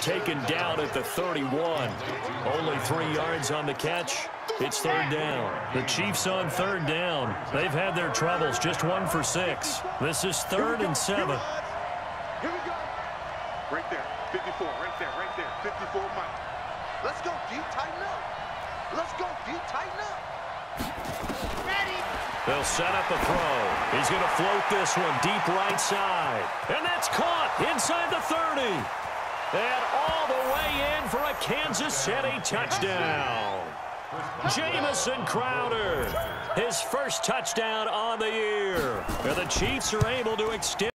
Taken down at the 31. Only three yards on the catch. It's third down. The Chiefs on third down. They've had their troubles. Just one for six. This is third and seven. Here we go. Right there. 54. Right there. Right there. 54 Mike. Let's go, D. Tighten up. Let's go, D. Tighten up. Ready. They'll set up a throw. He's going to float this one deep right side. And that's caught inside the 30. And all the way in for a Kansas City touchdown. Jamison Crowder, his first touchdown on the year. And the Chiefs are able to extend.